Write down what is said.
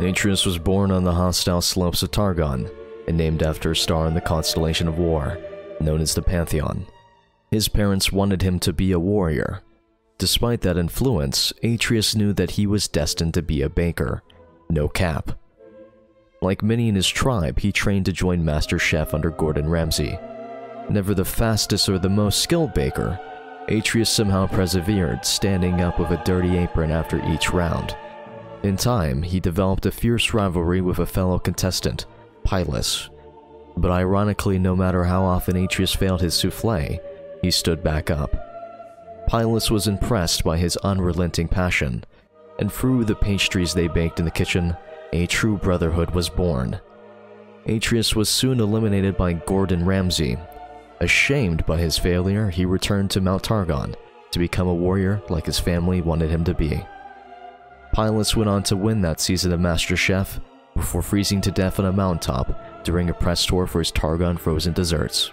Atreus was born on the hostile slopes of Targon and named after a star in the constellation of War, known as the Pantheon. His parents wanted him to be a warrior. Despite that influence, Atreus knew that he was destined to be a baker, no cap. Like many in his tribe, he trained to join Master Chef under Gordon Ramsay. Never the fastest or the most skilled baker, Atreus somehow persevered, standing up with a dirty apron after each round. In time, he developed a fierce rivalry with a fellow contestant, Pylus. But ironically, no matter how often Atreus failed his souffle, he stood back up. Pylus was impressed by his unrelenting passion, and through the pastries they baked in the kitchen, a true brotherhood was born. Atreus was soon eliminated by Gordon Ramsay. Ashamed by his failure, he returned to Mount Targon to become a warrior like his family wanted him to be. Pylus went on to win that season of MasterChef before freezing to death on a mountaintop during a press tour for his Targon frozen desserts.